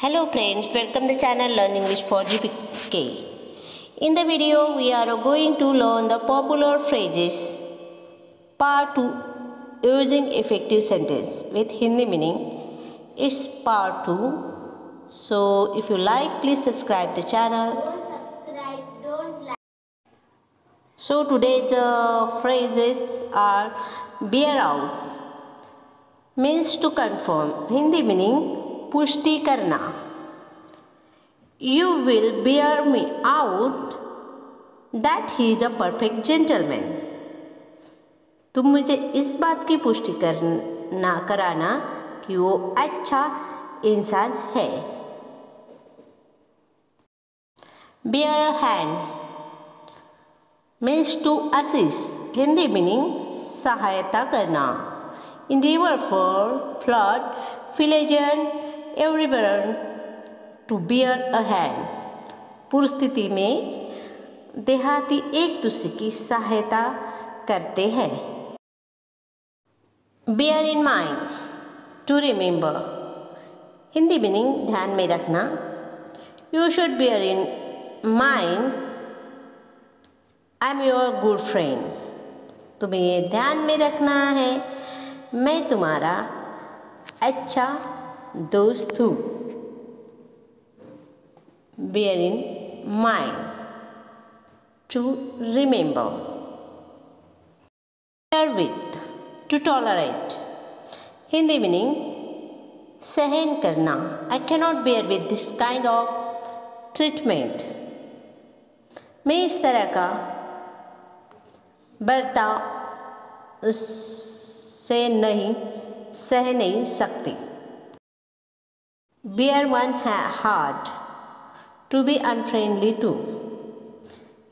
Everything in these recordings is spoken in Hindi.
Hello friends, welcome to the channel Learn English for GPK. In the video, we are going to learn the popular phrases part 2 using effective sentence with Hindi meaning. It's part 2. So if you like, please subscribe the channel. Don't subscribe, don't like. So today's uh, phrases are bear out means to confirm. Hindi meaning पुष्टि करना। You will bear me out that he is a perfect gentleman तुम मुझे इस बात की पुष्टि करना, कराना कि वो अच्छा इंसान है। Bear hand means to assist Hindi meaning सहायता करना। इन रिवर फॉर फ्लड फिलेजेंट फिलेजन everyone to bear a hand पूर्व स्थिति में देहाती एक दूसरे की सहायता करते हैं। Bear in mind to remember Hindi meaning ध्यान में रखना। You should bear in mind I am your good friend तुम्हें ये ध्यान में रखना है। मैं तुम्हारा अच्छा दोस्त हूँ bear in mind to remember. Bear with to tolerate. Hindi meaning सहन करना I cannot bear with this kind of treatment मैं इस तरह का बर्ताव उससे नहीं सह नहीं सकती bear one hard to be unfriendly to.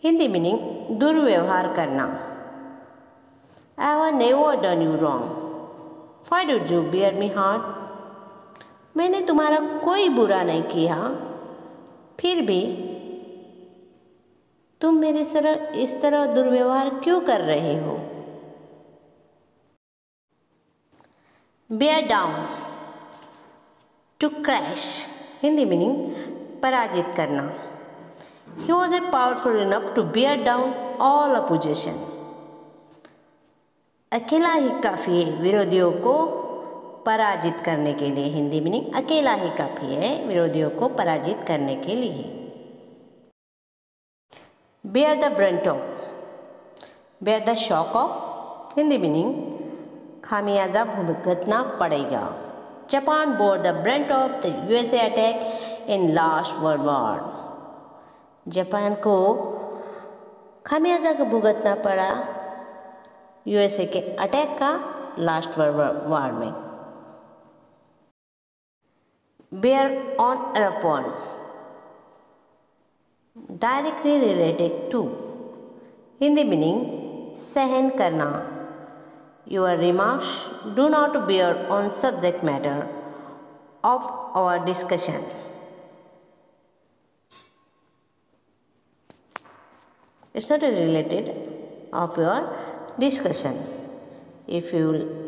Hindi meaning दुर्व्यवहार करना. I have never done you wrong why do you bear me heart मैंने तुम्हारा कोई बुरा नहीं किया. फिर भी तुम मेरे तरह इस तरह दुर्व्यवहार क्यों कर रहे हो? Bear down to crash Hindi meaning पराजित करना he was a powerful enough to bear down all opposition अकेला ही काफ़ी है विरोधियों को पराजित करने के लिए। हिंदी मीनिंग अकेला ही काफ़ी है विरोधियों को पराजित करने के लिए। Bear the brunt of bear the shock of Hindi meaning खामियाजा भुगतना पड़ेगा। Japan bore the brunt of the USA attack in last World War. Japan को खामियाजा का भुगतना पड़ा यूएसए के अटैक का लास्ट वर्ल्ड वार में. Bear on एरोपॉन directly related to Hindi meaning सहन करना. Your remarks do not bear on subject matter of our discussion. It's not related of your discussion. If you